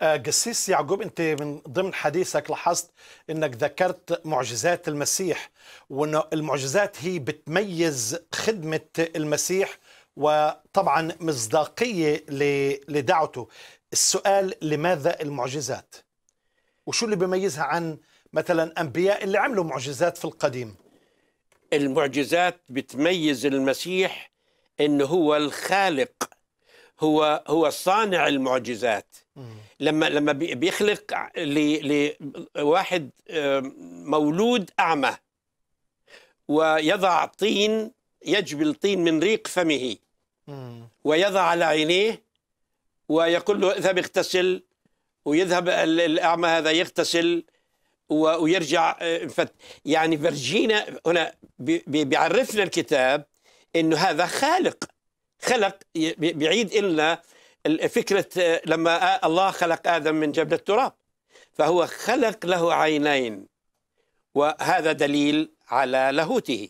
آه، قسيس يعقوب انت من ضمن حديثك لاحظت انك ذكرت معجزات المسيح وإنه المعجزات هي بتميز خدمة المسيح وطبعا مصداقية لدعوته. السؤال لماذا المعجزات؟ وشو اللي بيميزها عن مثلا أنبياء اللي عملوا معجزات في القديم؟ المعجزات بتميز المسيح إنه هو الخالق. هو هو صانع المعجزات. لما لما بي- بيخلق لواحد مولود أعمى ويضع طين يجبل طين من ريق فمه. ويضع على عينيه ويقول له اذهب اغتسل ويذهب ال- الأعمى هذا يغتسل ويرجع آه، يعني فرجينا هنا بي- بي- بيعرفنا الكتاب إنه هذا خالق. خلق بيعيد لنا ال- فكرة آه، لما آ- الله خلق آدم من جبل التراب فهو خلق له عينين وهذا دليل على لاهوته.